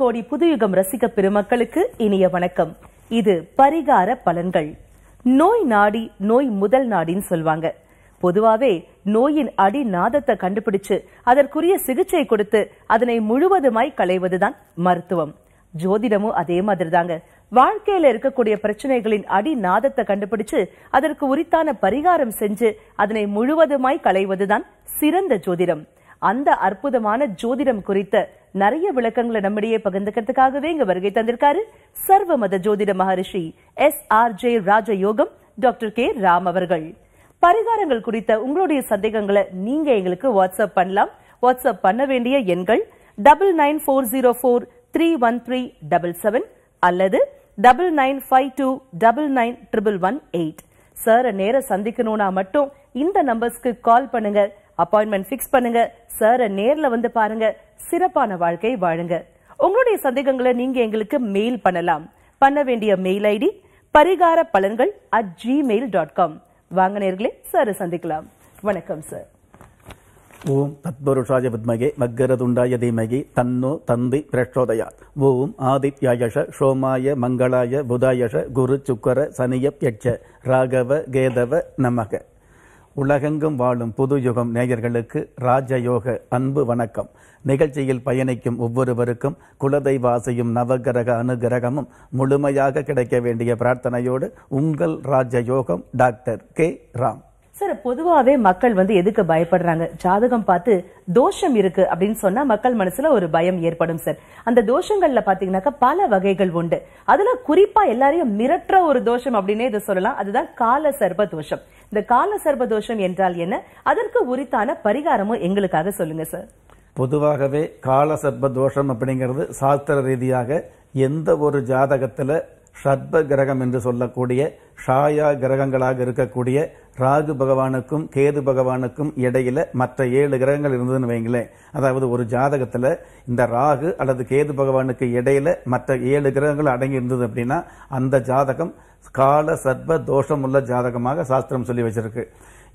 கோடி புதுயுகம் ரசிக பெருமக்களுக்கு இனிய வணக்கம். இது பரிகார பலன்கள். நோய் நாடி நோய் முதல் நாடின்னு சொல்வாங்க. பொதுவாவே நோயின் அடி நாதத்தை கண்டுபிடிச்சு அதற்குரிய சிகிச்சை கொடுத்து அதனை முழுவதுமாய் களைவதுதான் மருத்துவம். ஜோதிடமும் அதே மாதிரி தாங்க வாழ்க்கையில இருக்கக்கூடிய பிரச்சனைகளின் அடி நாதத்தை கண்டுபிடிச்சு அதற்கு உரித்தான பரிகாரம் செஞ்சு அதனை முழுவதுமாய் களைவதுதான் சிறந்த ஜோதிடம். அந்த அற்புதமான ஜோதிடம் குறித்த நிறைய விளக்கங்களை நம்மிடையே பகிர்ந்துக்கிறதுக்காகவே இங்க வருகை தந்திருக்காரு சர்வ மத ஜோதிட மகரிஷி எஸ் ஆர் ஜே ராஜயோகம் டாக்டர் கே ராம் அவர்கள். பரிகாரங்கள் குறித்த உங்களுடைய சந்தேகங்களை நீங்க எங்களுக்கு வாட்ஸ்அப் பண்ணலாம். வாட்ஸ்அப் பண்ண வேண்டிய எண்கள் double nine four zero four three one three double seven அல்லது double nine five two double nine triple one eight சாரை நேர சந்திக்கணும்னா மட்டும் இந்த நம்பர்ஸ்க்கு கால் பண்ணுங்க. அப்பாயின்மெண்ட் ஃபிக்ஸ் பண்ணுங்க. சாரை நேர்ல வந்து பாருங்க. சிறப்பான வாழ்க்கை வாழுங்க. உங்களுடைய சந்தேகங்களை நீங்க எங்களுக்கு மெயில் பண்ணலாம். பண்ண வேண்டிய மெயில் ஐடி பரிகார பலன்கள் அட் ஜிமெயில் டாட் காம் வாங்க நேர்களே சாரை சந்திக்கலாம். வணக்கம் சார் ஓம் தத்பருஷாய வித்மகே மக்கரதுண்டாய தீமகி தன்னோ தந்தி பிரஷோதயா ஓம் ஆதித்யாயஷ சோமாய மங்களாய புதாயஷ குரு சுக்கர பெட்ச ராகவ கேதவ நமக. உலகெங்கும் வாழும் புது யுகம் நேயர்களுக்கு ராஜயோக அன்பு வணக்கம். நிகழ்ச்சியில் பயணிக்கும் ஒவ்வொருவருக்கும் குலதெய்வாசையும் நவகிரக அனுகிரகமும் முழுமையாக கிடைக்க வேண்டிய பிரார்த்தனையோடு உங்கள் ராஜயோகம் டாக்டர் கே. ராம். சார் பொதுவாவே மக்கள் வந்து எதுக்கு பயப்படுறாங்க? ஜாதகம் பார்த்து தோஷம் இருக்கு அப்படின்னு சொன்னா மக்கள் மனசுல ஒரு பயம் ஏற்படும் சார். அந்த தோஷங்கள்ல பாத்தீங்கன்னாக்கா பல வகைகள் உண்டு. அதுல குறிப்பா எல்லாரையும் மிரட்டுற ஒரு தோஷம் அப்படின்னே இதை சொல்லலாம். அதுதான் கால சர்ப தோஷம். இந்த கால சர்ப தோஷம் என்றால் என்ன? அதற்கு உரித்தான பரிகாரமும் எங்களுக்காக சொல்லுங்க சார். பொதுவாகவே காலசர்ப்ப தோஷம் அப்படிங்கிறது சாஸ்திர ரீதியாக எந்த ஒரு ஜாதகத்தில் சர்ப கிரகம் என்று சொல்லக்கூடிய ஷாயா கிரகங்களாக இருக்கக்கூடிய ராகு பகவானுக்கும் கேது பகவானுக்கும் இடையில மற்ற ஏழு கிரகங்கள் இருந்ததுன்னு வைங்களேன். அதாவது ஒரு ஜாதகத்தில் இந்த ராகு அல்லது கேது பகவானுக்கு இடையில மற்ற ஏழு கிரகங்கள் அடங்கி இருந்தது அப்படின்னா அந்த ஜாதகம் கால சர்வ தோஷம் உள்ள ஜாதகமாக சாஸ்திரம் சொல்லி வச்சிருக்கு.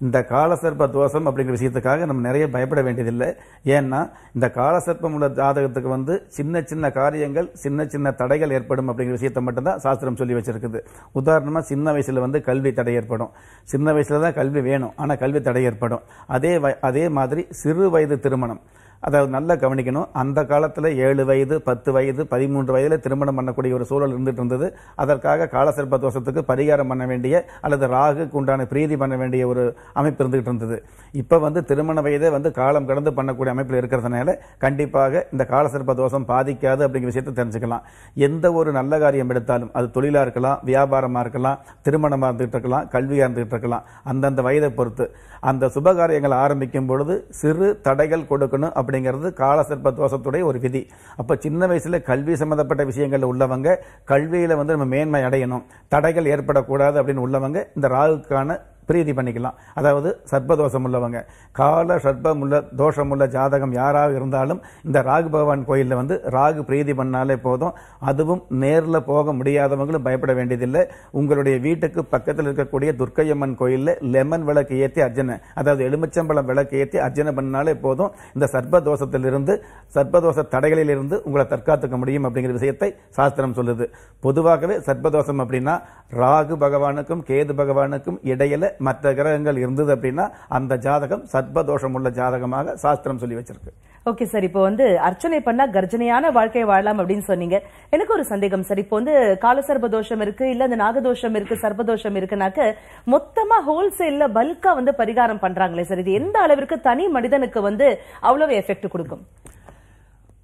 இந்த காலசர்ப்ப தோஷம் அப்படிங்கிற விஷயத்துக்காக நம்ம நிறைய பயப்பட வேண்டியதில்லை. ஏன்னா இந்த காலசர்ப்பம் உள்ள ஜாதகத்துக்கு வந்து சின்ன சின்ன காரியங்கள் சின்ன சின்ன தடைகள் ஏற்படும் அப்படிங்கிற விஷயத்தை மட்டும்தான் சாஸ்திரம் சொல்லி வச்சிருக்குது. உதாரணமாக சின்ன வயசில் வந்து கல்வி தடை ஏற்படும். சின்ன வயசில் தான் கல்வி வேணும். ஆனால் கல்வி தடை ஏற்படும். அதே வய- அதே மாதிரி சிறு வயது திருமணம். அதாவது நல்லா கவனிக்கணும். அந்த காலத்தில் ஏழு வயது பத்து வயது பதிமூன்று வயதில் திருமணம் பண்ணக்கூடிய ஒரு சூழல் இருந்துட்டு இருந்தது. அதற்காக காலசர்ப்ப தோஷத்துக்கு பரிகாரம் பண்ண வேண்டிய அல்லது ராகுக்கு உண்டான பிரீதி பண்ண வேண்டிய ஒரு அமைப்பு இருந்துகிட்டு இருந்தது. இப்போ வந்து திருமண வயதே வந்து காலம் கடந்து பண்ணக்கூடிய அமைப்பில் இருக்கிறதுனால கண்டிப்பாக இந்த காலசர்ப்ப தோஷம் பாதிக்காது அப்படிங்கிற விஷயத்தை தெரிஞ்சுக்கலாம். எந்த ஒரு நல்ல காரியம் எடுத்தாலும் அது தொழிலாக இருக்கலாம் வியாபாரமாக இருக்கலாம் திருமணமாக இருந்துகிட்டு இருக்கலாம் கல்வியாக இருந்துகிட்டு இருக்கலாம். அந்தந்த வயதை பொறுத்து. அந்த சுபகாரியங்கள் ஆரம்பிக்கும் பொழுது சிறு தடைகள் கொடுக்கணும் அப்படிங்கிறது கால சர்ப்ப தோஷத்துடைய ஒரு விதி. அப்போ சின்ன வயசில் கல்வி சம்மந்தப்பட்ட விஷயங்களில் உள்ளவங்க கல்வியில் வந்து நம்ம மேன்மை அடையணும். தடைகள் ஏற்படக்கூடாது அப்படின்னு உள்ளவங்க இந்த ராகுக்கான பிரீதி பண்ணிக்கலாம். அதாவது சர்ப்பதோஷம் உள்ளவங்க கால சர்ப்பமுள்ள தோஷமுள்ள ஜாதகம் யாராக இருந்தாலும் இந்த ராகு பகவான் கோயிலில் வந்து ராகு பிரீதி பண்ணாலே போதும். அதுவும் நேரில் போக முடியாதவங்களும் பயப்பட வேண்டியதில்லை. உங்களுடைய வீட்டுக்கு பக்கத்தில் இருக்கக்கூடிய துர்க்கையம்மன் கோயிலில் லெமன் விளக்கு ஏற்றி அர்ஜனை அதாவது எலுமிச்சம்பழம் விளக்கு ஏற்றி அர்ஜனை பண்ணாலே போதும். இந்த சர்ப்பதோஷத்திலிருந்து சர்ப்பதோஷ தடைகளிலிருந்து உங்களை தற்காத்துக்க முடியும் அப்படிங்கிற விஷயத்தை சாஸ்திரம் சொல்லுது. பொதுவாகவே சர்ப்பதோஷம் அப்படின்னா ராகு பகவானுக்கும் கேது பகவானுக்கும் இடையில மற்ற கிரகங்கள் இருந்தது அப்படின்னா அந்த ஜாதகம் சர்ப்பதோஷம் உள்ள ஜாதகமாக சாஸ்திரம் சொல்லி வச்சிருக்கு. ஓகே சார் இப்போ வந்து அர்ச்சனை பண்ணா கர்ஜனையான வாழ்க்கை வாழலாம் அப்படின்னு சொன்னீங்க. எனக்கு ஒரு சந்தேகம் சார் இப்போ வந்து காலசர்ப தோஷம் இருக்கு இல்ல இந்த நாகதோஷம் இருக்கு சர்பதோஷம் இருக்குனாக்க மொத்தமா ஹோல்சேல்ல பல்கா வந்து பரிகாரம் பண்றாங்களே சார் இது எந்த அளவிற்கு தனி மனிதனுக்கு வந்து அவ்வளவு எஃபெக்ட் கொடுக்கும்?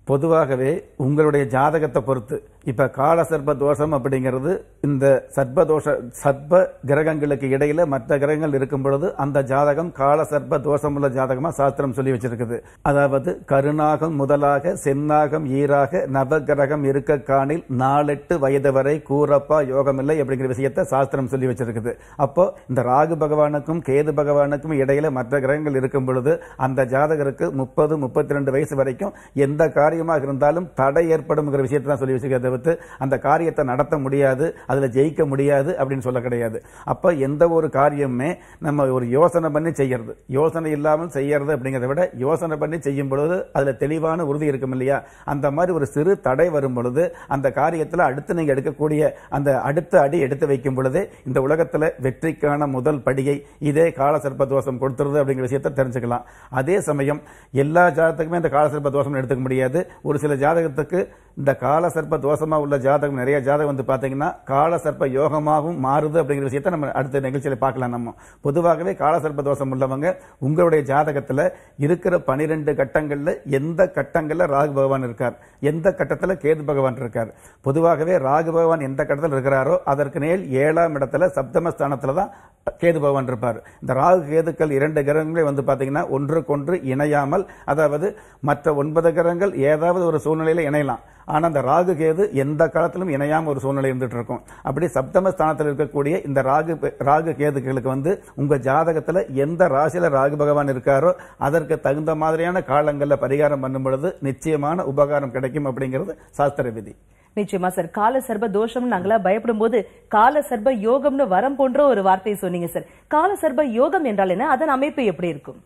பொதுவாகவே உங்களுடைய ஜாதகத்தை பொறுத்து இப்ப கால சர்ப்ப தோஷம் அப்படிங்கிறது இந்த சர்ப்பதோஷ சர்ப்ப கிரகங்களுக்கு இடையில மற்ற கிரகங்கள் இருக்கும் பொழுது அந்த ஜாதகம் கால சர்ப்ப தோஷம் உள்ள ஜாதகமா சாஸ்திரம் சொல்லி வச்சிருக்குது. அதாவது கருணாகம் முதலாக சென்னாகம் ஈராக நவகிரகம் இருக்க காணில் நாலெட்டு வயது வரை கூறப்பா யோகமில்லை அப்படிங்கிற விஷயத்தை சாஸ்திரம் சொல்லி வச்சிருக்குது. அப்போ இந்த ராகு பகவானுக்கும் கேது பகவானுக்கும் இடையில மற்ற கிரகங்கள் இருக்கும் பொழுது அந்த ஜாதகருக்கு முப்பது முப்பத்தி ரெண்டு வயசு வரைக்கும் எந்த காரியமாக இருந்தாலும் தடை ஏற்படும்ங்கிற விஷயத்தான் சொல்லி வச்சிருக்கிறது தவிர்த்து அந்த காரியத்தை நடத்த முடியாது அதில் ஜெயிக்க முடியாது அப்படின்னு சொல்ல கிடையாது. அப்போ எந்த ஒரு காரியமுமே நம்ம ஒரு யோசனை பண்ணி செய்யறது. யோசனை இல்லாமல் செய்யறது அப்படிங்கிறத விட யோசனை பண்ணி செய்யும் பொழுது அதில் தெளிவான உறுதி இருக்கும் இல்லையா? அந்த மாதிரி ஒரு சிறு தடை வரும் பொழுது அந்த காரியத்தில் அடுத்து நீங்கள் எடுக்கக்கூடிய அந்த அடுத்த அடி எடுத்து வைக்கும் பொழுது இந்த உலகத்தில் வெற்றிக்கான முதல் படியை இதே கால சர்ப்ப தோஷம் கொடுத்துருது அப்படிங்கிற விஷயத்தை தெரிஞ்சுக்கலாம். அதே சமயம் எல்லா ஜாதகத்துக்குமே இந்த கால சர்ப்ப தோஷம் எடுத்துக்க முடியாது. ஒரு சில ஜாதகத்துக்கு இந்த கால சர்ப்ப தோஷமாக உள்ள ஜாதகம் நிறைய ஜாதகம் வந்து பார்த்தீங்கன்னா கால சர்ப்ப யோகமாகவும் மாறுது அப்படிங்கிற விஷயத்தை நம்ம அடுத்த நிகழ்ச்சியில் பார்க்கலாம் நம்ம. பொதுவாகவே கால சர்ப்ப தோஷம் உள்ளவங்க உங்களுடைய ஜாதகத்தில் இருக்கிற பனிரெண்டு கட்டங்களில் எந்த கட்டங்களில் ராகு பகவான் இருக்கார்? எந்த கட்டத்தில் கேது பகவான் இருக்கார்? பொதுவாகவே ராகு பகவான் எந்த கட்டத்தில் இருக்கிறாரோ அதற்கு நேர் ஏழாம் இடத்துல சப்தமஸ்தானத்தில் தான் கேது பகவான் இருப்பார். இந்த ராகு கேதுக்கள் இரண்டு கிரகங்களே வந்து பார்த்தீங்கன்னா ஒன்றுக்கொன்று இணையாமல் அதாவது மற்ற ஒன்பது கிரகங்கள் ஏதாவது ஒரு சூழ்நிலையில் இணையலாம். ஆனால் அந்த ராகு கேது எந்த காலத்திலும் இணையாம ஒரு சூழ்நிலை இருந்துட்டு இருக்கும். அப்படி சப்தம ஸ்தானத்தில் இருக்கக்கூடிய இந்த ராகு ராகு கேதுகளுக்கு வந்து உங்க ஜாதகத்தில் எந்த ராசியில் ராகு பகவான் இருக்காரோ அதற்கு தகுந்த மாதிரியான காலங்களில் பரிகாரம் பண்ணும் பொழுது நிச்சயமான உபகாரம் கிடைக்கும் அப்படிங்கிறது சாஸ்திர விதி. நிச்சயமா சார். கால சர்ப தோஷம் நாங்களா பயப்படும் போது கால சர்ப யோகம்னு வரம் போன்ற ஒரு வார்த்தையை சொன்னீங்க சார். கால சர்ப யோகம் என்றால் என்ன? அதன் அமைப்பு எப்படி இருக்கும்?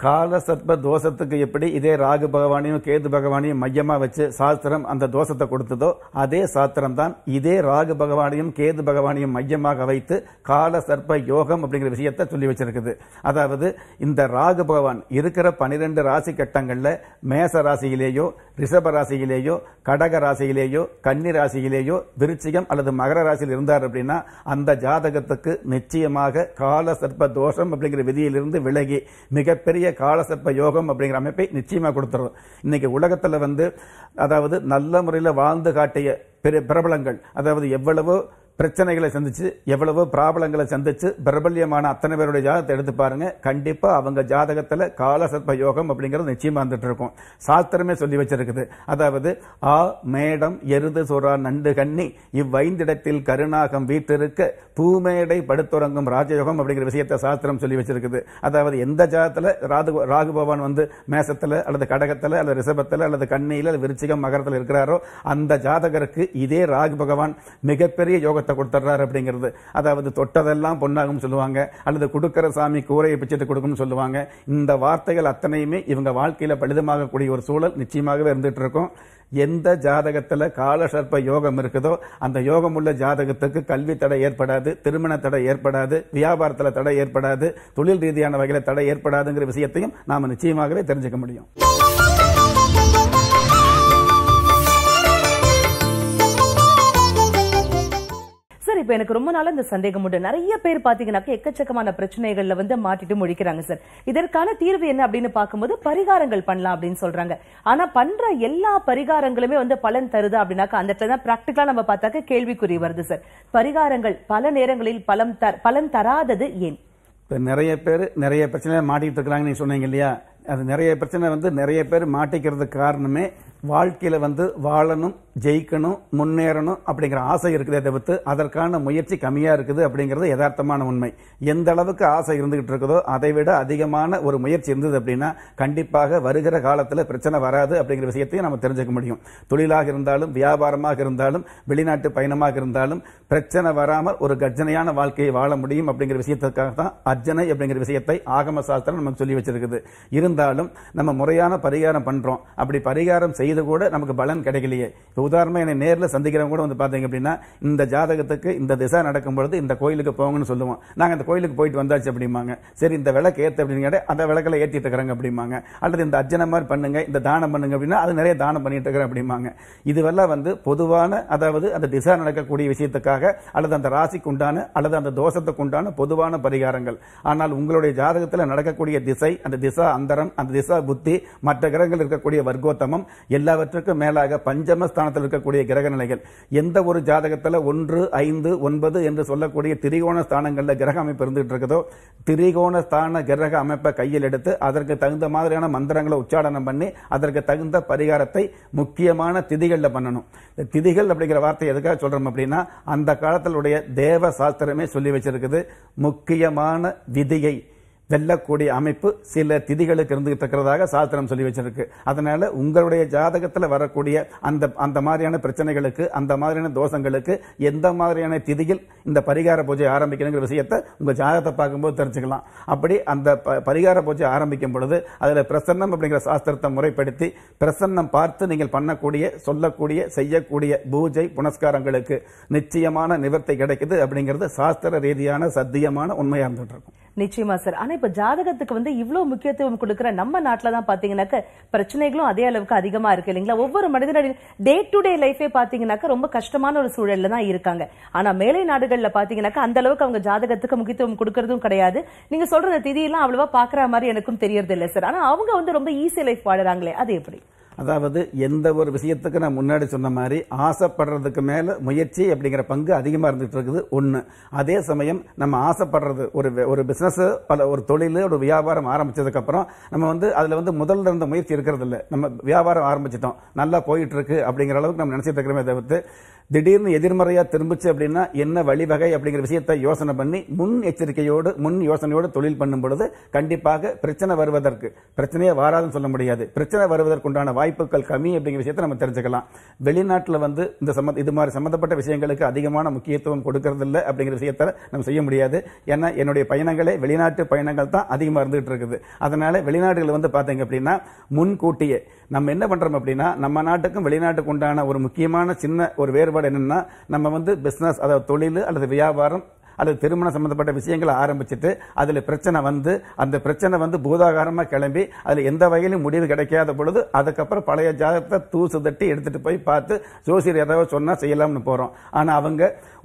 கால சர்ப்ப தோஷத்துக்கு எப்படி இதே ராகு பகவானையும் கேது பகவானையும் மையமாக வச்சு சாஸ்திரம் அந்த தோஷத்தை கொடுத்ததோ அதே சாஸ்திரம் தான் இதே ராகு பகவானையும் கேது பகவானையும் மையமாக வைத்து கால சர்ப்ப யோகம் அப்படிங்கிற விஷயத்தை சொல்லி வச்சிருக்குது. அதாவது இந்த ராகு பகவான் இருக்கிற பனிரெண்டு ராசி கட்டங்களில் மேச ராசியிலேயோ ரிஷப ராசியிலேயோ கடக ராசியிலேயோ கன்னி ராசியிலேயோ விருச்சிகம் அல்லது மகர ராசியில் இருந்தார் அப்படின்னா அந்த ஜாதகத்துக்கு நிச்சயமாக கால சர்ப்ப தோஷம் அப்படிங்கிற விதியிலிருந்து விலகி மிகப்பெரிய காலசர்ப்ப யோகம் அப்படிங்கிற அமைப்பை நிச்சயமா கொடுத்துரும். இன்னைக்கு உலகத்தில் வந்து அதாவது நல்ல முறையில் வாழ்ந்து காட்டிய பெரு பிரபலங்கள் அதாவது எவ்வளவோ பிரச்சனைகளை சந்திச்சு எவ்வளவோ பிராபலங்களை சந்திச்சு பிரபல்யமான அத்தனை பேருடைய ஜாதகத்தை எடுத்து பாருங்க. கண்டிப்பா அவங்க ஜாதகத்துல காலசர்ப யோகம் அப்படிங்கிறது நிச்சயமா வந்துட்டு இருக்கும். சாஸ்திரமே சொல்லி வச்சிருக்குது. அதாவது ஆ மேடம் எருது சொரா நண்டு கன்னி இவ்வைந்திடத்தில் கருணாகம் வீட்டிருக்க பூமேடை படுத்துறங்கும் ராஜயோகம் அப்படிங்கிற விஷயத்தை சாஸ்திரம் சொல்லி வச்சிருக்குது. அதாவது எந்த ஜாதத்துல ராகு ராகு பகவான் வந்து மேசத்துல அல்லது கடகத்துல அல்லது ரிஷபத்துல அல்லது கண்ணியில விருச்சிகம் மகரத்தில் இருக்கிறாரோ அந்த ஜாதகருக்கு இதே ராகு பகவான் மிகப்பெரிய யோகத்தை கொடுத்துட்றாரு அப்படிங்கிறது. அதாவது தொட்டதெல்லாம் பொன்னாகும் சொல்லுவாங்க. அல்லது கொடுக்கிற சாமி கூரையை பிச்சுட்டு கொடுக்கும்னு சொல்லுவாங்க. இந்த வார்த்தைகள் அத்தனையுமே இவங்க வாழ்க்கையில் பலிதமாகக்கூடிய ஒரு சூழல் நிச்சயமாகவே இருந்துட்டு இருக்கும். எந்த ஜாதகத்துல காலசர்ப்ப யோகம் இருக்குதோ அந்த யோகம் உள்ள ஜாதகத்துக்கு கல்வி தடை ஏற்படாது திருமண தடை ஏற்படாது வியாபாரத்துல தடை ஏற்படாது தொழில் ரீதியான வகையில் தடை ஏற்படாதுங்கிற விஷயத்தையும் நாம நிச்சயமாகவே தெரிஞ்சுக்க முடியும். இப்போ எனக்கு ரொம்ப நாள் இந்த சந்தேகம் உண்டு. நிறைய பேர் பாத்தீங்கன்னாக்க எக்கச்சக்கமான பிரச்சனைகள்ல வந்து மாட்டிட்டு முடிக்கிறாங்க சார். இதற்கான தீர்வு என்ன அப்படின்னு பார்க்கும்போது பரிகாரங்கள் பண்ணலாம் அப்படின்னு சொல்றாங்க. ஆனா பண்ற எல்லா பரிகாரங்களுமே வந்து பலன் தருதா அப்படின்னாக்கா அந்த இடத்துல தான் பிராக்டிகலா நம்ம பார்த்தாக்க கேள்விக்குறி வருது சார். பரிகாரங்கள் பல நேரங்களில் பலம் தர- பலன் தராதது ஏன்? இப்போ நிறைய பேர் நிறைய பிரச்சனை மாட்டிக்கிட்டு இருக்கிறாங்க நீ சொன்னீங்க இல்லையா? அது நிறைய பிரச்சனை வந்து நிறைய பேர் மாட்டிக்கிறதுக்கு காரணமே வாழ்க்கையில வந்து வாழணும் ஜெயிக்கணும் முன்னேறணும் அப்படிங்கிற ஆசை இருக்குதே தவிர்த்து அதற்கான முயற்சி கம்மியாக இருக்குது அப்படிங்கிறது யதார்த்தமான உண்மை. எந்த அளவுக்கு ஆசை இருந்துகிட்டு இருக்குதோ அதை விட அதிகமான ஒரு முயற்சி இருந்தது அப்படின்னா கண்டிப்பாக வருகிற காலத்தில் பிரச்சனை வராது அப்படிங்கிற விஷயத்தையும் நம்ம தெரிஞ்சுக்க முடியும். தொழிலாக இருந்தாலும் வியாபாரமாக இருந்தாலும் வெளிநாட்டு பயணமாக இருந்தாலும் பிரச்சனை வராமல் ஒரு கர்ஜனையான வாழ்க்கையை வாழ முடியும் அப்படிங்கிற விஷயத்துக்காக தான் அர்ஜனை அப்படிங்கிற விஷயத்தை ஆகம சாஸ்திரம் நமக்கு சொல்லி வச்சிருக்குது. இருந்தாலும் நம்ம முறையான பரிகாரம் பண்றோம். அப்படி பரிகாரம் செய்து கூட நமக்கு பலன் கிடைக்கலையே. இப்போ உதாரணமாக என்னை நேரில் சந்திக்கிறவங்க கூட வந்து பார்த்தீங்க அப்படின்னா இந்த ஜாதகத்துக்கு இந்த திசை நடக்கும் பொழுது இந்த கோயிலுக்கு போங்கன்னு சொல்லுவோம். நாங்கள் அந்த கோயிலுக்கு போயிட்டு வந்தாச்சு அப்படிம்பாங்க. சரி இந்த விளக்கு ஏற்ற அப்படின்னு கேட்டால் அந்த விளக்கில் ஏற்றிட்டு இருக்கிறாங்க அப்படிம்பாங்க. அல்லது இந்த அர்ச்சனை மாதிரி பண்ணுங்க இந்த தானம் பண்ணுங்க அப்படின்னா அது நிறைய தானம் பண்ணிட்டு இருக்கிறேன் அப்படிம்பாங்க. இதுவெல்லாம் வந்து பொதுவான அதாவது அந்த திசை நடக்கக்கூடிய விஷயத்துக்காக அல்லது அந்த ராசிக்கு உண்டான அல்லது அந்த தோஷத்துக்கு உண்டான பொதுவான பரிகாரங்கள். ஆனால் உங்களுடைய ஜாதகத்தில் நடக்கக்கூடிய திசை அந்த திசா அந்தரம் அந்த திசா புத்தி மற்ற கிரகங்கள் இருக்கக்கூடிய வர்க்கோத்தமம் எல்லாவற்றுக்கும் மேலாக பஞ்சம ஸ்தானத்தில் இருக்கக்கூடிய கிரக நிலைகள் எந்த ஒரு ஜாதகத்தில் ஒன்று ஐந்து ஒன்பது என்று சொல்லக்கூடிய திரிகோண ஸ்தானங்களில் கிரக அமைப்பு இருந்துகிட்டு இருக்குதோ திரிகோண ஸ்தான கிரக அமைப்பை கையில் எடுத்து அதற்கு தகுந்த மாதிரியான மந்திரங்களை உச்சாடனம் பண்ணி அதற்கு தகுந்த பரிகாரத்தை முக்கியமான திதிகளில் பண்ணணும். இந்த திதிகள் அப்படிங்கிற வார்த்தை எதுக்காக சொல்றோம் அப்படின்னா அந்த காலத்தினுடைய தேவ சாஸ்திரமே சொல்லி வச்சிருக்குது முக்கியமான விதியை. வெல்லக்கூடிய அமைப்பு சில திதிகளுக்கு இருந்துகிட்டு இருக்கிறதாக சாஸ்திரம் சொல்லி வச்சிருக்கு. அதனால உங்களுடைய ஜாதகத்தில் வரக்கூடிய அந்த அந்த மாதிரியான பிரச்சனைகளுக்கு அந்த மாதிரியான தோஷங்களுக்கு எந்த மாதிரியான திதியில் இந்த பரிகார பூஜை ஆரம்பிக்கணுங்கிற விஷயத்தை உங்கள் ஜாதகத்தை பார்க்கும்போது தெரிஞ்சுக்கலாம். அப்படி அந்த ப- பரிகார பூஜை ஆரம்பிக்கும் பொழுது அதில் பிரசன்னம் அப்படிங்கிற சாஸ்திரத்தை முறைப்படுத்தி பிரசன்னம் பார்த்து நீங்கள் பண்ணக்கூடிய சொல்லக்கூடிய செய்யக்கூடிய பூஜை புனஸ்காரங்களுக்கு நிச்சயமான நிவர்த்தி கிடைக்குது அப்படிங்கிறது சாஸ்திர ரீதியான சத்தியமான உண்மையாக இருந்துட்டு இருக்கும் நிச்சயமா சார் ஆனா இப்ப ஜாதகத்துக்கு வந்து இவ்வளவு முக்கியத்துவம் கொடுக்கிற நம்ம நாட்டுல தான் பாத்தீங்கன்னாக்க பிரச்சனைகளும் அதே அளவுக்கு அதிகமா இருக்கு இல்லைங்களா? ஒவ்வொரு மனிதனுடைய டே டு டே லைஃபே பாத்தீங்கன்னாக்க ரொம்ப கஷ்டமான ஒரு சூழல்ல தான் இருக்காங்க. ஆனா மேலை நாடுகள்ல பாத்தீங்கன்னாக்க அந்த அளவுக்கு அவங்க ஜாதகத்துக்கு முக்கியத்துவம் கொடுக்கறதும் கிடையாது. நீங்க சொல்ற திதியெல்லாம் அவ்வளவா பாக்குற மாதிரி எனக்கும் தெரியறது இல்ல சார் ஆனா அவங்க வந்து ரொம்ப ஈஸி லைஃப் வாழறாங்களே அது எப்படி? அதாவது எந்த ஒரு விஷயத்துக்கு நான் முன்னாடி சொன்ன மாதிரி ஆசைப்படுறதுக்கு மேல முயற்சி அப்படிங்கிற பங்கு அதிகமாக இருந்துட்டு இருக்குது. ஒன்று அதே சமயம் நம்ம ஆசைப்படுறது ஒரு ஒரு பிஸ்னஸ் பல ஒரு தொழில் ஒரு வியாபாரம் ஆரம்பிச்சதுக்கப்புறம் நம்ம வந்து அதில் வந்து முதல்ல இருந்த முயற்சி இருக்கிறது இல்லை நம்ம வியாபாரம் ஆரம்பிச்சிட்டோம். நல்லா போயிட்டு இருக்கு அப்படிங்கிற அளவுக்கு நம்ம நினைச்சிட்டு இருக்கிறோமே தவிர்த்து திடீர்னு எதிர்மறையா திரும்பிச்சு அப்படின்னா என்ன வழிவகை அப்படிங்கிற விஷயத்தை யோசனை பண்ணி முன் எச்சரிக்கையோடு முன் யோசனையோடு தொழில் பண்ணும் பொழுது கண்டிப்பாக பிரச்சனை வருவதற்கு பிரச்சனையே வராதுன்னு சொல்ல முடியாது. பிரச்சனை வருவதற்குண்டான வாய்ப்புகள் கம்மி அப்படிங்கிற விஷயத்தை நம்ம தெரிஞ்சுக்கலாம். வெளிநாட்டில் வந்து இந்த சம்ம இது மாதிரி சம்மந்தப்பட்ட விஷயங்களுக்கு அதிகமான முக்கியத்துவம் கொடுக்கறது இல்லை அப்படிங்கிற விஷயத்தை நம்ம செய்ய முடியாது. ஏன்னா என்னுடைய பயணங்களே வெளிநாட்டு பயணங்கள் தான் அதிகமாக இருந்துகிட்டு இருக்குது. அதனால வெளிநாடுகள் வந்து பார்த்தீங்க அப்படின்னா முன்கூட்டியே நம்ம என்ன பண்றோம் அப்படின்னா நம்ம நாட்டுக்கும் வெளிநாட்டுக்கு உண்டான ஒரு முக்கியமான சின்ன ஒரு வேறுபாடு என்னன்னா நம்ம வந்து பிசினஸ் அதாவது தொழில் அல்லது வியாபாரம் அல்லது திருமணம் சம்பந்தப்பட்ட விஷயங்களை ஆரம்பிச்சுட்டு அதில் பிரச்சனை வந்து அந்த பிரச்சனை வந்து பூதாகாரமாக கிளம்பி அதில் எந்த வகையிலும் முடிவு கிடைக்காத பொழுது அதுக்கப்புறம் பழைய ஜாதகத்தை தூசு தட்டி எடுத்துகிட்டு போய் பார்த்து ஜோசியர் ஏதாவது சொன்னால் செய்யலாம்னு போகிறோம் ஆனால் அவங்க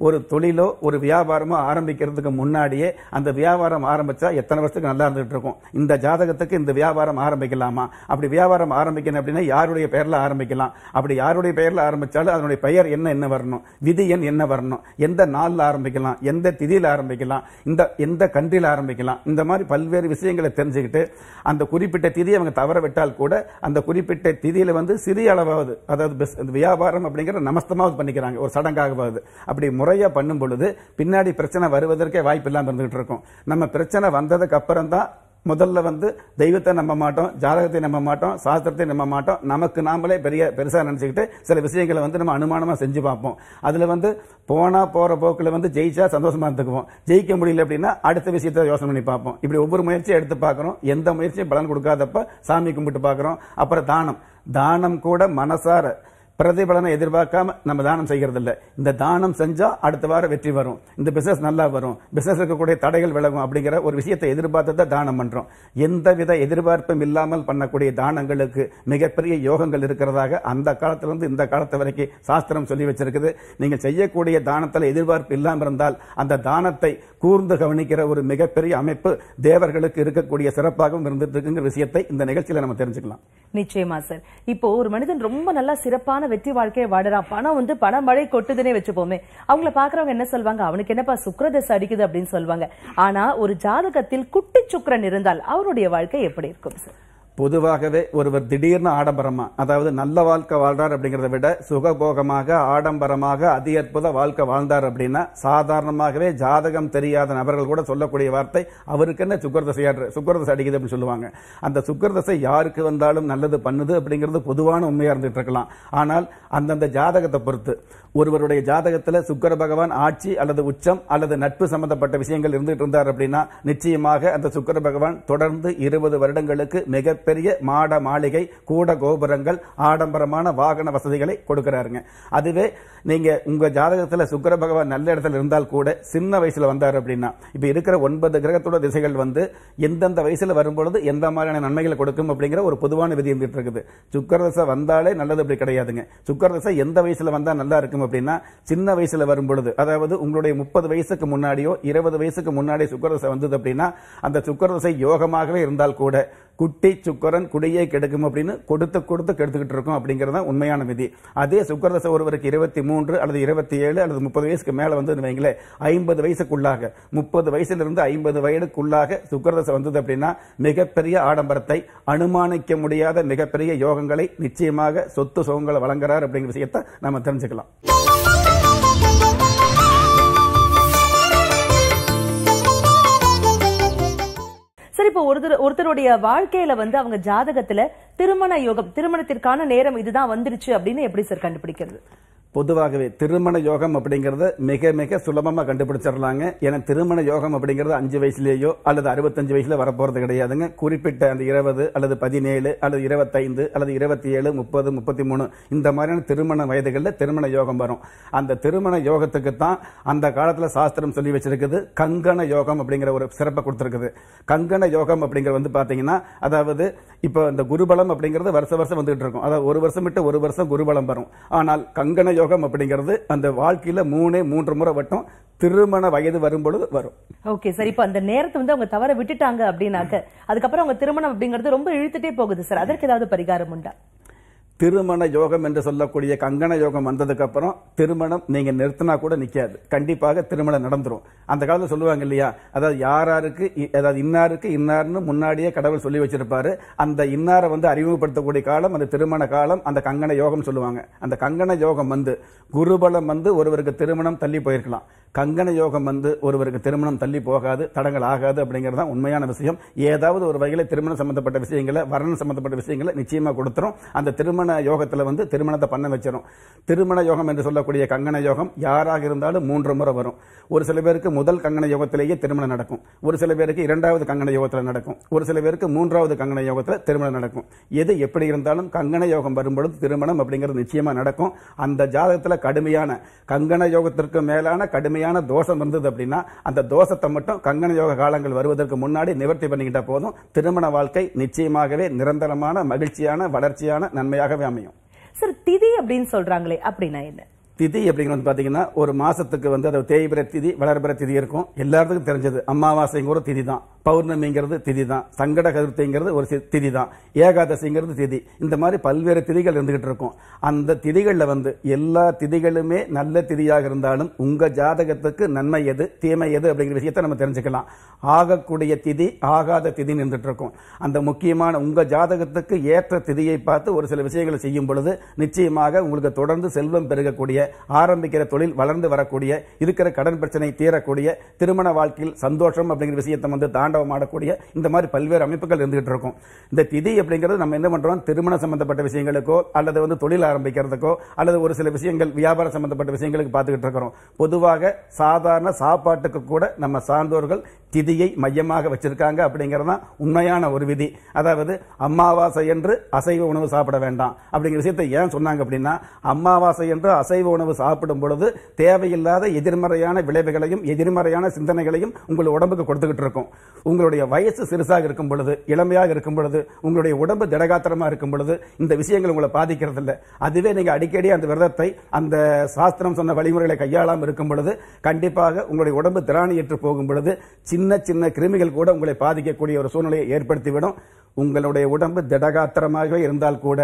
ஒரு தொழிலோ ஒரு வியாபாரமோ ஆரம்பிக்கிறதுக்கு முன்னாடியே அந்த வியாபாரம் ஆரம்பித்தா எத்தனை வருஷத்துக்கு நல்லா இருந்துகிட்டு இருக்கும். இந்த ஜாதகத்துக்கு இந்த வியாபாரம் ஆரம்பிக்கலாமா? அப்படி வியாபாரம் ஆரம்பிக்கணும் அப்படின்னா யாருடைய பெயரில் ஆரம்பிக்கலாம். அப்படி யாருடைய பெயரில் ஆரம்பித்தாலும் அதனுடைய பெயர் என்ன என்ன வரணும்? விதி எண் என்ன வரணும்? எந்த நாளில் ஆரம்பிக்கலாம்? எந்த திதியில் ஆரம்பிக்கலாம் இந்த எந்த கண்ட்ரியில் ஆரம்பிக்கலாம் இந்த மாதிரி பல்வேறு விஷயங்களை தெரிஞ்சுக்கிட்டு அந்த குறிப்பிட்ட திதியை அவங்க தவற விட்டால் கூட அந்த குறிப்பிட்ட திதியில் வந்து சிறிய அளவாவது அதாவது வியாபாரம் அப்படிங்கிற நமஸ்தமாவது பண்ணிக்கிறாங்க ஒரு சடங்காகவாது அப்படி முறையாக பண்ணும் பொழுது பின்னாடி பிரச்சனை வருவதற்கே வாய்ப்பு இல்லாமல் இருந்துகிட்டு இருக்கும். நம்ம பிரச்சனை வந்ததுக்கு அப்புறம் தான் முதல்ல வந்து தெய்வத்தை நம்ப மாட்டோம் ஜாதகத்தை நம்ப மாட்டோம் சாஸ்திரத்தை நம்ப மாட்டோம். நமக்கு நாமளே பெரிய பெருசாக நினச்சிக்கிட்டு சில விஷயங்களை வந்து நம்ம அனுமானமாக செஞ்சு பார்ப்போம். அதில் வந்து போனால் போகிற போக்கில் வந்து ஜெயிச்சா சந்தோஷமாக இருந்துக்குவோம். ஜெயிக்க முடியல அப்படின்னா அடுத்த விஷயத்தை யோசனை பண்ணி பார்ப்போம். இப்படி ஒவ்வொரு முயற்சியும் எடுத்து பார்க்குறோம். எந்த முயற்சியும் பலன் கொடுக்காதப்ப சாமி கும்பிட்டு பார்க்குறோம். அப்புறம் தானம். தானம் கூட மனசார பிரதிபலனை எதிர்பார்க்காம நம்ம தானம் செய்கிறது இல்லை இந்த தானம் செஞ்சா அடுத்த வாரம் வெற்றி வரும். இந்த பிசினஸ் நல்லா வரும். பிசினஸ் இருக்கக்கூடிய தடைகள் விலகும் அப்படிங்கிற ஒரு விஷயத்தை எதிர்பார்த்து தான் தானம் பண்றோம். எந்தவித எதிர்பார்ப்பும் இல்லாமல் பண்ணக்கூடிய தானங்களுக்கு மிகப்பெரிய யோகங்கள் இருக்கிறதாக அந்த காலத்திலிருந்து இந்த காலத்து வரைக்கும் சாஸ்திரம் சொல்லி வச்சிருக்குது. நீங்க செய்யக்கூடிய தானத்தில் எதிர்பார்ப்பு இல்லாமல் இருந்தால் அந்த தானத்தை கூர்ந்து கவனிக்கிற ஒரு மிகப்பெரிய அமைப்பு தேவர்களுக்கு இருக்கக்கூடிய சிறப்பாகவும் இருந்துட்டு இருக்குங்கிற விஷயத்தை இந்த நிகழ்ச்சியில நம்ம தெரிஞ்சுக்கலாம். நிச்சயமா சார் இப்போ ஒரு மனிதன் ரொம்ப நல்லா சிறப்பான வெற்றி வாழ்க்கையை வாடுறான் பணம் வந்து பண மழை கொட்டுதுன்னே வச்சுப்போமே. அவங்கள பாக்குறவங்க என்ன சொல்வாங்க? அவனுக்கு என்னப்பா சுக்கரதசை அடிக்குது அப்படின்னு சொல்லுவாங்க ஆனா ஒரு ஜாதகத்தில் குட்டி சுக்கரன் இருந்தால் அவருடைய வாழ்க்கை எப்படி இருக்கும் சார் பொதுவாகவே ஒருவர் திடீர்னு ஆடம்பரமா அதாவது நல்ல வாழ்க்கை வாழ்றார் அப்படிங்கிறத விட சுகபோகமாக ஆடம்பரமாக அதி அற்புத வாழ்க்கை வாழ்ந்தார் அப்படின்னா சாதாரணமாகவே ஜாதகம் தெரியாத நபர்கள் கூட சொல்லக்கூடிய வார்த்தை அவருக்கு என்ன சுக்கரதசை சுக்கரதசை அடிக்குது அப்படின்னு சொல்லுவாங்க. அந்த சுக்கரதசை யாருக்கு வந்தாலும் நல்லது பண்ணுது அப்படிங்கிறது பொதுவான உண்மையா இருந்துட்டு இருக்கலாம். ஆனால் அந்தந்த ஜாதகத்தை பொறுத்து ஒருவருடைய ஜாதகத்தில் சுக்கர பகவான் ஆட்சி அல்லது உச்சம் அல்லது நட்பு சம்பந்தப்பட்ட விஷயங்கள் இருந்துட்டு இருந்தார் அப்படின்னா நிச்சயமாக அந்த சுக்கர பகவான் தொடர்ந்து இருபது வருடங்களுக்கு மிகப்பெரிய மாட மாளிகை கூட கோபுரங்கள் ஆடம்பரமான வாகன வசதிகளை கொடுக்கிறாருங்க. அதுவே நீங்க உங்க ஜாதகத்துல சுக்கர பகவான் நல்ல இடத்துல இருந்தால் கூட சின்ன வயசுல வந்தார் அப்படின்னா இப்ப இருக்கிற ஒன்பது கிரகத்தோட திசைகள் வந்து எந்தெந்த வயசுல வரும்பொழுது எந்த மாதிரியான நன்மைகளை கொடுக்கும் அப்படிங்கிற ஒரு பொதுவான விதி இருந்துட்டு இருக்குது. சுக்கரதசை வந்தாலே நல்லது அப்படி கிடையாதுங்க. சுக்கரதசை எந்த வயசுல வந்தா நல்லா இருக்கும் அப்படின்னா சின்ன வயசுல வரும்பொழுது அதாவது உங்களுடைய முப்பது வயசுக்கு முன்னாடியோ இருபது வயசுக்கு முன்னாடி சுக்கரதசை வந்தது அப்படின்னா அந்த சுக்கரதசை யோகமாகவே இருந்தால் கூட குட்டி சுக்கரன் குடியே கெடுக்கும் அப்படின்னு கொடுத்து கொடுத்து கெடுத்துக்கிட்டு இருக்கும் அப்படிங்கிறது தான் உண்மையான விதி. அதே சுக்கரதசை ஒருவருக்கு இருபத்தி மூன்று அல்லது இருபத்தி ஏழு அல்லது முப்பது வயசுக்கு மேல வந்து வைங்களேன் ஐம்பது வயசுக்குள்ளாக. முப்பது வயசுலேருந்து ஐம்பது வயதுக்குள்ளாக சுக்கரதசை வந்தது அப்படின்னா மிகப்பெரிய ஆடம்பரத்தை அனுமானிக்க முடியாத மிகப்பெரிய யோகங்களை நிச்சயமாக சொத்து சுகங்களை வழங்குறார் அப்படிங்கிற விஷயத்தை நம்ம தெரிஞ்சுக்கலாம். சரி இப்போ ஒருத்தர் ஒருத்தருடைய வாழ்க்கையில வந்து அவங்க ஜாதகத்துல திருமண யோகம் திருமணத்திற்கான நேரம் இதுதான் வந்துருச்சு அப்படின்னு எப்படி சார் கண்டுபிடிக்கிறது? பொதுவாகவே திருமண யோகம் அப்படிங்கறத மிக மிக சுலபமா கண்டுபிடிச்சிடலாங்க. ஏன்னா திருமண யோகம் அப்படிங்கறது அஞ்சு வயசுலேயோ அல்லது அறுபத்தஞ்சு வயசுல வரப்போறது கிடையாதுங்க. குறிப்பிட்ட அந்த இருபது அல்லது பதினேழு அல்லது இருபத்தைந்து அல்லது இருபத்தி ஏழு முப்பது முப்பத்தி மூணு இந்த மாதிரியான திருமண வயதுகளில் திருமண யோகம் வரும். அந்த திருமண யோகத்துக்கு தான் அந்த காலத்துல சாஸ்திரம் சொல்லி வச்சிருக்குது. கங்கண யோகம் அப்படிங்கிற ஒரு சிறப்பை கொடுத்துருக்குது. கங்கண யோகம் அப்படிங்கிறது வந்து பாத்தீங்கன்னா அதாவது இப்போ இந்த குருபலம் அப்படிங்கிறது வருஷ வருஷம் வந்துகிட்டு இருக்கும். அதாவது ஒரு வருஷம் விட்டு ஒரு வருஷம் குருபலம் வரும். ஆனால் கங்கண யோகம் அப்படிங்கிறது அந்த வாழ்க்கையில மூணே மூன்று முறை வட்டம் திருமண வயது வரும்பொழுது வரும். ஓகே சார் இப்போ அந்த நேரத்தை வந்து அவங்க தவற விட்டுட்டாங்க அப்படின்னாக்க அதுக்கப்புறம் அவங்க திருமணம் அப்படிங்கிறது ரொம்ப இழுத்துட்டே போகுது சார் அதற்கு ஏதாவது பரிகாரம் உண்டா? திருமண யோகம் என்று சொல்லக்கூடிய கங்கண யோகம் வந்ததுக்கு அப்புறம் திருமணம் நீங்க நிறுத்தினா கூட நிக்காது. கண்டிப்பாக திருமணம் நடந்துரும். அந்த காலத்துல சொல்லுவாங்க இல்லையா? அதாவது யாராருக்கு இ- அதாவது இன்னாருக்கு இன்னார்னு முன்னாடியே கடவுள் சொல்லி வச்சிருப்பாரு. அந்த இன்னாரை வந்து அறிமுகப்படுத்தக்கூடிய காலம் அந்த திருமண காலம் அந்த கங்கண யோகம் சொல்லுவாங்க. அந்த கங்கண யோகம் வந்து குருபலம் வந்து ஒருவருக்கு திருமணம் தள்ளி போயிருக்கலாம். கங்கண யோகம் வந்து ஒருவருக்கு திருமணம் தள்ளி போகாது தடங்கள் ஆகாது அப்படிங்கிறது தான் உண்மையான விஷயம். ஏதாவது ஒரு வகையில் திருமணம் சம்பந்தப்பட்ட விஷயங்களை வரணம் சம்பந்தப்பட்ட விஷயங்களை நிச்சயமாக கொடுத்துரும். அந்த திருமண யோகத்தில் வந்து திருமணத்தை பண்ண வச்சிடும் திருமண யோகம் என்று சொல்லக்கூடிய கங்கண யோகம் யாராக இருந்தாலும் மூன்று முறை வரும். ஒரு சில பேருக்கு முதல் கங்கண யோகத்திலேயே திருமணம் நடக்கும். ஒரு சில பேருக்கு இரண்டாவது கங்கண யோகத்தில் நடக்கும். ஒரு சில பேருக்கு மூன்றாவது கங்கண யோகத்தில் திருமணம் நடக்கும். எது எப்படி இருந்தாலும் கங்கண யோகம் வரும்பொழுது திருமணம் அப்படிங்கிறது நிச்சயமாக நடக்கும். அந்த ஜாதகத்தில் கடுமையான கங்கண யோகத்திற்கு மேலான கடுமை கடுமையான தோஷம் இருந்தது அப்படின்னா அந்த தோஷத்தை மட்டும் கங்கண யோக காலங்கள் வருவதற்கு முன்னாடி நிவர்த்தி பண்ணிக்கிட்ட போதும். திருமண வாழ்க்கை நிச்சயமாகவே நிரந்தரமான மகிழ்ச்சியான வளர்ச்சியான நன்மையாகவே அமையும். சார் திதி அப்படின்னு சொல்றாங்களே அப்படின்னா என்ன? திதி அப்படிங்கிறது பார்த்தீங்கன்னா ஒரு மாதத்துக்கு வந்து அது தேய்பிர திதி வளர்பிற திதி இருக்கும். எல்லாத்துக்கும் தெரிஞ்சது. அமாவாசைங்கிற திதி தான் பௌர்ணமிங்கிறது திதி தான் சங்கட கருத்திங்கிறது ஒரு சி- திதி தான் ஏகாதசிங்கிறது திதி. இந்த மாதிரி பல்வேறு திதிகள் இருந்துகிட்டு இருக்கும். அந்த திதிகளில் வந்து எல்லா திதிகளுமே நல்ல திதியாக இருந்தாலும் உங்கள் ஜாதகத்துக்கு நன்மை எது தீமை எது அப்படிங்கிற விஷயத்தை நம்ம தெரிஞ்சுக்கலாம். ஆகக்கூடிய திதி ஆகாத திதின்னு இருந்துட்டு இருக்கும். அந்த முக்கியமான உங்கள் ஜாதகத்துக்கு ஏற்ற திதியை பார்த்து ஒரு சில விஷயங்களை செய்யும் பொழுது நிச்சயமாக உங்களுக்கு தொடர்ந்து செல்வம் பெருகக்கூடிய ஆரம்பிக்கிற தொழில் வளர்ந்து வரக்கூடிய இருக்கிற கடன் பிரச்சனை தீரக்கூடிய திருமண வாழ்க்கையில் சந்தோஷம் அப்படிங்கிற விஷயத்தை வந்து தாண்டவம் ஆடக்கூடிய இந்த மாதிரி பல்வேறு அமைப்புகள் இருந்துகிட்டு இருக்கும். இந்த திதி அப்படிங்கிறது நம்ம என்ன பண்றோம்? திருமண சம்பந்தப்பட்ட விஷயங்களுக்கோ அல்லது வந்து தொழில் ஆரம்பிக்கிறதுக்கோ அல்லது ஒரு சில விஷயங்கள் வியாபாரம் சம்பந்தப்பட்ட விஷயங்களுக்கு பார்த்துக்கிட்டு இருக்கிறோம். பொதுவாக சாதாரண சாப்பாட்டுக்கு கூட நம்ம சார்ந்தோர்கள் திதியை மையமாக வச்சிருக்காங்க அப்படிங்கிறது தான் உண்மையான ஒரு விதி. அதாவது அமாவாசை என்று அசைவ உணவு சாப்பிட வேண்டாம் அப்படிங்கிற விஷயத்தை ஏன் சொன்னாங்க அப்படின்னா அமாவாசை என்று அசைவ உணவு சாப்பிடும் பொழுது தேவையில்லாத எதிர்மறையான விளைவுகளையும் எதிர்மறையான சிந்தனைகளையும் உங்கள் உடம்புக்கு கொடுத்துக்கிட்டு இருக்கும். உங்களுடைய வயசு சிறுசாக இருக்கும் பொழுது இளமையாக இருக்கும் பொழுது உங்களுடைய உடம்பு திடகாத்திரமா இருக்கும் பொழுது இந்த விஷயங்கள் உங்களை பாதிக்கிறது இல்லை அதுவே நீங்கள் அடிக்கடி அந்த விரதத்தை அந்த சாஸ்திரம் சொன்ன வழிமுறைகளை கையாளாமல் இருக்கும் பொழுது கண்டிப்பாக உங்களுடைய உடம்பு திராணியற்று போகும் பொழுது சின்ன சின்ன கிருமிகள் கூட உங்களை பாதிக்கக்கூடிய ஒரு சூழ்நிலையை ஏற்படுத்திவிடும். உங்களுடைய உடம்பு திடகாத்திரமாகவே இருந்தால் கூட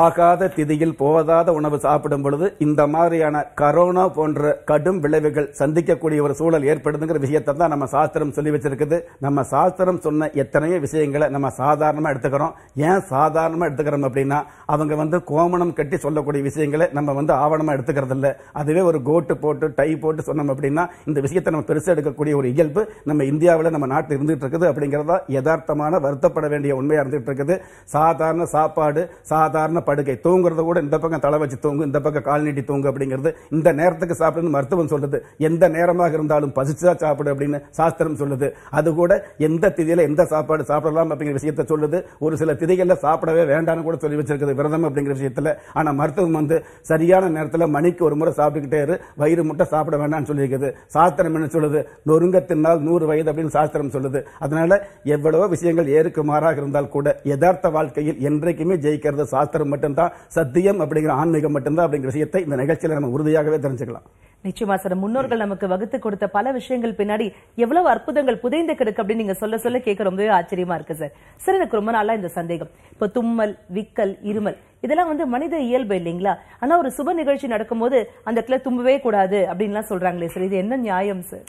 ஆகாத திதியில் போதாத உணவு சாப்பிடும் பொழுது இந்த மாதிரியான கரோனா போன்ற கடும் விளைவுகள் சந்திக்கக்கூடிய ஒரு சூழல் ஏற்படுதுங்கிற விஷயத்தை தான் நம்ம சாஸ்திரம் சொல்லி வச்சிருக்குது. நம்ம சாஸ்திரம் சொன்ன எத்தனையோ விஷயங்களை நம்ம சாதாரணமாக எடுத்துக்கிறோம். ஏன் சாதாரணமாக எடுத்துக்கிறோம் அப்படின்னா அவங்க வந்து கோமணம் கட்டி சொல்லக்கூடிய விஷயங்களை நம்ம வந்து ஆவணமாக எடுத்துக்கிறது இல்லை அதுவே ஒரு கோட்டு போட்டு டை போட்டு சொன்னோம் அப்படின்னா இந்த விஷயத்தை நம்ம பெருசாக எடுக்கக்கூடிய ஒரு இயல்பு நம்ம இந்தியாவில் நம்ம நாட்டில் இருந்துட்டு இருக்குது அப்படிங்கறதா யதார்த்தமான வருத்தப்பட வேண்டிய உண்மையாக இருந்துகிட்டு இருக்குது. சாதாரண சாப்பாடு சாதாரண படுக்கை தூங்குறத கூட இந்த பக்கம் தலை வச்சு தூங்கு இந்த பக்கம் கால் நீட்டி தூங்கு அப்படிங்கிறது இந்த நேரத்துக்கு சாப்பிடுன்னு மருத்துவம் சொல்லுது எந்த நேரமாக இருந்தாலும் பசிச்சா சாப்பிடு அப்படின்னு சாஸ்திரம் சொல்லுது. அது கூட எந்த திதியில எந்த சாப்பாடு சாப்பிடலாம் அப்படிங்கிற விஷயத்த சொல்லுது. ஒரு சில திதிகளில் சாப்பிடவே வேண்டாம்னு கூட சொல்லி வச்சிருக்குது விரதம் அப்படிங்கிற விஷயத்துல. ஆனா மருத்துவம் வந்து சரியான நேரத்தில் மணிக்கு ஒரு முறை சாப்பிட்டுக்கிட்டே இரு. வயிறு முட்டை சாப்பிட வேண்டாம்னு சொல்லியிருக்குது. சாஸ்திரம் என்ன சொல்லுது? நொறுங்க தின்னால் நூறு வயது அப்படின்னு சாஸ்திரம் சொல்லுது. அதனால எவ்வளவோ விஷயங்கள் ஏருக்கு மாறாக இருந்தால் கூட யதார்த்த வாழ்க்கையில் என்றைக்குமே ஜெயிக்கிறது சாஸ்திரம் மட்டும்தான். சத்தியம் அப்படிங்கிற ஆன்மீகம் மட்டும்தான் அப்படிங்கிற விஷயத்தை இந்த நிகழ்ச்சியில் நம்ம உறுதியாகவே தெரிஞ்சுக்கலாம். நிச்சயமா சார். முன்னோர்கள் நமக்கு வகுத்து கொடுத்த பல விஷயங்கள் பின்னாடி எவ்வளவு அற்புதங்கள் புதைந்து கிடக்கு அப்படின்னு நீங்க சொல்ல சொல்ல கேட்க ரொம்பவே ஆச்சரியமா இருக்கு சார். சார் எனக்கு ரொம்ப நாளா இந்த சந்தேகம். இப்போ தும்மல் விக்கல் இருமல் இதெல்லாம் வந்து மனித இயல்பு இல்லைங்களா? ஆனா ஒரு சுப நிகழ்ச்சி நடக்கும்போது அந்த இடத்துல தும்பவே கூடாது அப்படின்லாம் சொல்றாங்களே சார். இது என்ன நியாயம் சார்?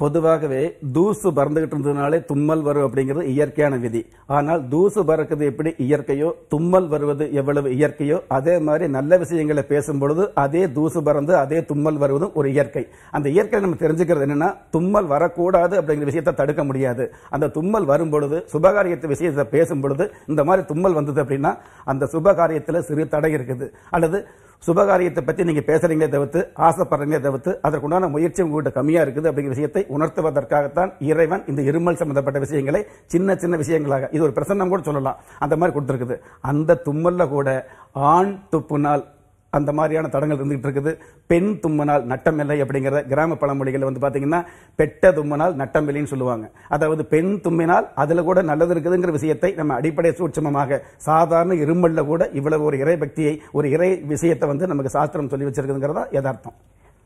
பொதுவாகவே தூசு பறந்துகிட்டு இருந்ததுனாலே தும்மல் வரும் அப்படிங்கிறது இயற்கையான விதி. ஆனால் தூசு பறக்குது எப்படி? இயற்கையோ தும்மல் வருவது எவ்வளவு இயற்கையோ அதே மாதிரி நல்ல விஷயங்களை பேசும் பொழுது அதே தூசு பறந்து அதே தும்மல் வருவதும் ஒரு இயற்கை. அந்த இயற்கை நம்ம தெரிஞ்சுக்கிறது என்னன்னா தும்மல் வரக்கூடாது அப்படிங்கிற விஷயத்தை தடுக்க முடியாது. அந்த தும்மல் வரும் பொழுது சுபகாரியத்தை விஷயத்தை பேசும் பொழுது இந்த மாதிரி தும்மல் வந்தது அப்படின்னா அந்த சுபகாரியத்தில் சிறு தடை இருக்குது. அல்லது சுபகாரியத்தை பற்றி நீங்கள் பேசுறீங்களே தவிர்த்து ஆசைப்படுறீங்களே தவிர்த்து அதற்குண்டான முயற்சி உங்கள்கிட்ட கம்மியாக இருக்குது அப்படிங்கிற விஷயத்தை உணர்த்துவதற்காகத்தான் இறைவன் இந்த இருமல் சம்பந்தப்பட்ட விஷயங்களை சின்ன சின்ன விஷயங்களாக இது ஒரு பிரசன்னம் கூட சொல்லலாம் அந்த மாதிரி கொடுத்துருக்குது. அந்த தும்மல்ல கூட ஆண் துப்புனால் அந்த மாதிரியான தடங்கள் இருந்துகிட்டு இருக்குது. பெண் தும்மனால் நட்டமில்லை அப்படிங்கிற கிராம பழமொழிகள் வந்து பார்த்தீங்கன்னா பெட்ட தும்மனால் நட்டமில்லைன்னு சொல்லுவாங்க. அதாவது பெண் தும்மினால் அதில் கூட நல்லது இருக்குதுங்கிற விஷயத்தை நம்ம அடிப்படை சூட்சமமாக சாதாரண இருமல்ல கூட இவ்வளவு ஒரு இறை பக்தியை ஒரு இறை விஷயத்தை வந்து நமக்கு சாஸ்திரம் சொல்லி வச்சிருக்குதுங்கிறதா யதார்த்தம்.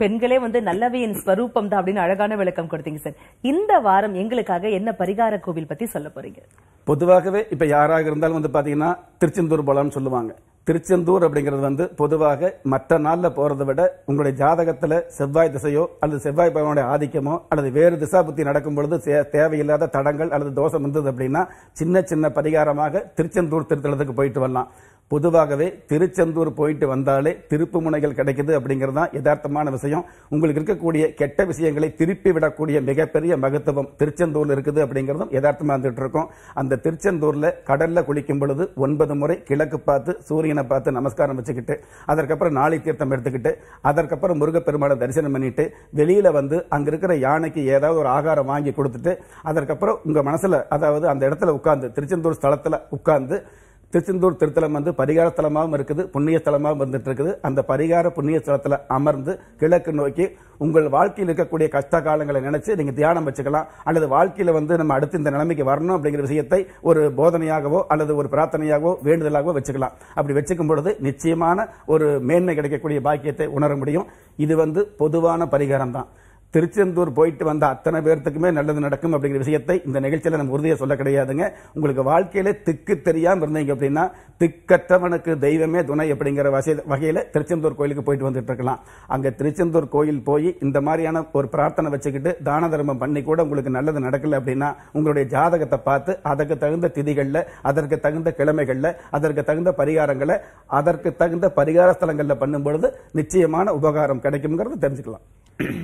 பெண்களே வந்து நல்லவையின் ஸ்வரூபம் தான் அப்படின்னு அழகான விளக்கம் கொடுத்தீங்க சார். இந்த வாரம் எங்களுக்காக என்ன பரிகார கோவில் பத்தி சொல்ல போறீங்க? பொதுவாகவே இப்ப யாராக இருந்தாலும் வந்து பாத்தீங்கன்னா திருச்செந்தூர் போலாம்னு சொல்லுவாங்க. திருச்செந்தூர் அப்படிங்கிறது வந்து பொதுவாக மற்ற நாளில் போறதை விட உங்களுடைய ஜாதகத்தில் செவ்வாய் திசையோ அல்லது செவ்வாய் பகவானுடைய ஆதிக்கமோ அல்லது வேறு திசா புத்தி நடக்கும் பொழுது தேவையில்லாத தடங்கள் அல்லது தோஷம் வந்தது அப்படின்னா சின்ன சின்ன பரிகாரமாக திருச்செந்தூர் திருத்தலத்துக்கு போயிட்டு வரலாம். பொதுவாகவே திருச்செந்தூர் போயிட்டு வந்தாலே திருப்பு முனைகள் கிடைக்குது அப்படிங்கிறது தான் யதார்த்தமான விஷயம். உங்களுக்கு இருக்கக்கூடிய கெட்ட விஷயங்களை திருப்பி விடக்கூடிய மிகப்பெரிய மகத்துவம் திருச்செந்தூரில் இருக்குது அப்படிங்கிறதும் யதார்த்தமாக இருந்துட்டு இருக்கோம். அந்த திருச்செந்தூரில் கடலில் குளிக்கும் பொழுது ஒன்பது முறை கிழக்கு பார்த்து சூரியனை பார்த்து நமஸ்காரம் வச்சுக்கிட்டு அதற்கப்புறம் நாளை தீர்த்தம் எடுத்துக்கிட்டு அதற்கப்புறம் முருகப்பெருமாளை தரிசனம் பண்ணிட்டு வெளியில் வந்து அங்கே இருக்கிற யானைக்கு ஏதாவது ஒரு ஆகாரம் வாங்கி கொடுத்துட்டு அதற்கப்புறம் உங்கள் மனசில் அதாவது அந்த இடத்துல உட்கார்ந்து திருச்செந்தூர் ஸ்தலத்தில் உட்கார்ந்து திருச்செந்தூர் திருத்தலம் வந்து பரிகார தலமாகவும் இருக்குது புண்ணிய ஸ்தலமாகவும் வந்துட்டு இருக்குது அந்த பரிகார புண்ணிய தலத்தில் அமர்ந்து கிழக்கு நோக்கி உங்கள் வாழ்க்கையில் இருக்கக்கூடிய கஷ்ட காலங்களை நினைச்சு நீங்க தியானம் வச்சுக்கலாம். அல்லது வாழ்க்கையில வந்து நம்ம அடுத்து இந்த நிலைமைக்கு வரணும் அப்படிங்கிற விஷயத்தை ஒரு போதனையாகவோ அல்லது ஒரு பிரார்த்தனையாகவோ வேண்டுதலாகவோ வச்சுக்கலாம். அப்படி வச்சுக்கும் பொழுது நிச்சயமான ஒரு மேன்மை கிடைக்கக்கூடிய பாக்கியத்தை உணர முடியும். இது வந்து பொதுவான பரிகாரம் தான் திருச்செந்தூர் போயிட்டு வந்த அத்தனை பேர்த்துக்குமே நல்லது நடக்கும் அப்படிங்கிற விஷயத்தை இந்த நிகழ்ச்சியில் நம்ம உறுதியை சொல்ல கிடையாதுங்க. உங்களுக்கு வாழ்க்கையில திக்கு தெரியாமல் இருந்தீங்க அப்படின்னா திக்கற்றவனுக்கு தெய்வமே துணை அப்படிங்கிற வகையில் வகையில் திருச்செந்தூர் கோயிலுக்கு போயிட்டு வந்துட்டு இருக்கலாம். அங்கே திருச்செந்தூர் கோயில் போய் இந்த மாதிரியான ஒரு பிரார்த்தனை வச்சுக்கிட்டு தான தர்மம் பண்ணி கூட உங்களுக்கு நல்லது நடக்கல அப்படின்னா உங்களுடைய ஜாதகத்தை பார்த்து அதற்கு தகுந்த திதிகளில் அதற்கு தகுந்த கிழமைகளில் அதற்கு தகுந்த பரிகாரங்களை அதற்கு தகுந்த பரிகார ஸ்தலங்களில் பண்ணும் பொழுது நிச்சயமான உபகாரம் கிடைக்கும்ங்கிறது தெரிஞ்சுக்கலாம்.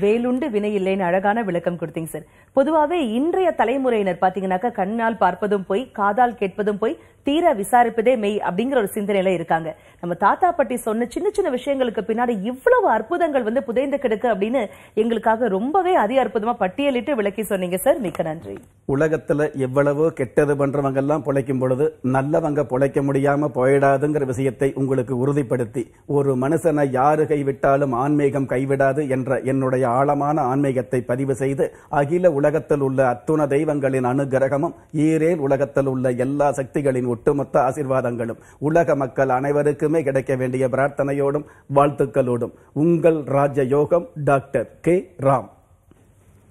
வேலுண்டு வினை இல்லைன்னு அழகான விளக்கம் கொடுத்தீங்க சார் பொதுவாகவே இன்றைய தலைமுறையினர் பாத்தீங்கன்னாக்கா கண்ணால் பார்ப்பதும் போய் காதால் கேட்பதும் போய் தீர விசாரிப்பதே மெய் அப்படிங்கிற ஒரு சிந்தனையில இருக்காங்க. நம்ம தாத்தா பட்டி சொன்ன சின்ன சின்ன விஷயங்களுக்கு பின்னாடி இவ்வளவு அற்புதங்கள் வந்து புதைந்து கிடக்கு அப்படின்னு எங்களுக்காக ரொம்பவே அதி அற்புதமா பட்டியலிட்டு விளக்கி சொன்னீங்க சார் மிக்க நன்றி. உலகத்துல எவ்வளவோ கெட்டது பண்றவங்க எல்லாம் பொழைக்கும் பொழுது நல்லவங்க பொழைக்க முடியாம போயிடாதுங்கிற விஷயத்தை உங்களுக்கு உறுதிப்படுத்தி ஒரு மனுஷனை யாரு கைவிட்டாலும் ஆன்மீகம் கைவிடாது என்ற என்னுடைய ஆழமான ஆன்மீகத்தை பதிவு செய்து அகில உலகத்தில் உள்ள அத்துண தெய்வங்களின் அனுகிரகமும் ஈரேல் உலகத்தில் உள்ள எல்லா சக்திகளின் ஒட்டுமொத்த ஆசீர்வாதங்களும் உலக மக்கள் அனைவருக்குமே கிடைக்க வேண்டிய பிரார்த்தனையோடும் வாழ்த்துக்களோடும். உங்கள் ராஜ யோகம் டாக்டர் கே. ராம்.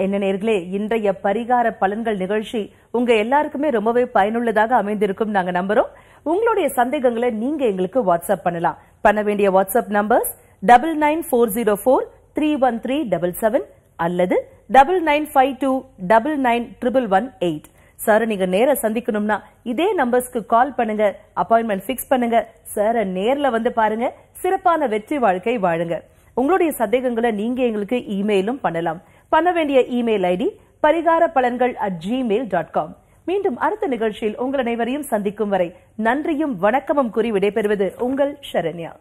என்ன நேர்களே இன்றைய பரிகார பலன்கள் நிகழ்ச்சி உங்க எல்லாருக்குமே ரொம்பவே பயனுள்ளதாக அமைந்திருக்கும் நாங்க நம்புறோம். உங்களுடைய சந்தேகங்களை நீங்க எங்களுக்கு வாட்ஸ்அப் பண்ணலாம். பண்ண வேண்டிய WhatsApp numbers double nine four zero four three one three double seven அல்லது double nine five two double nine triple one eight sir நீங்க நேர சந்திக்கணும்னா இதே நம்பர்ஸ்க்கு கால் பண்ணுங்க அப்பாயின்மெண்ட் ஃபிக்ஸ் பண்ணுங்க. சாரை நேர்ல வந்து பாருங்க சிறப்பான வெற்றி வாழ்க்கை வாழுங்க. உங்களுடைய சந்தேகங்களை நீங்க எங்களுக்கு இமெயிலும் பண்ணலாம். பண்ண வேண்டிய இமெயில் ஐடி பரிகார பலன்கள் அட் ஜிமெயில் டாட் காம் மீண்டும் அடுத்த நிகழ்ச்சியில் உங்கள் அனைவரையும் சந்திக்கும் வரை நன்றியும் வணக்கமும் கூறி விடைபெறுவது உங்கள் ஷரண்யா.